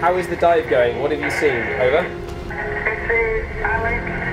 How is the dive going? What have you seen? Over. This is Alex.